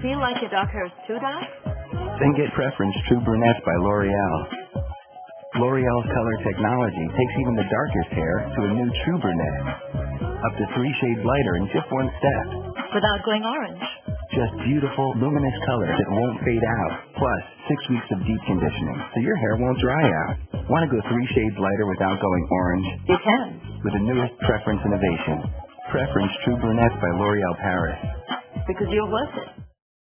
Feel like your dark hair too dark? Then get Preference True Brunette by L'Oreal. L'Oreal's color technology takes even the darkest hair to a new True Brunette. Up to three shades lighter in just one step. Without going orange. Just beautiful, luminous color that won't fade out. Plus, six weeks of deep conditioning, so your hair won't dry out. Want to go three shades lighter without going orange? You can. With the newest Preference innovation. Preference True Brunette by L'Oreal Paris. Because you're worth it.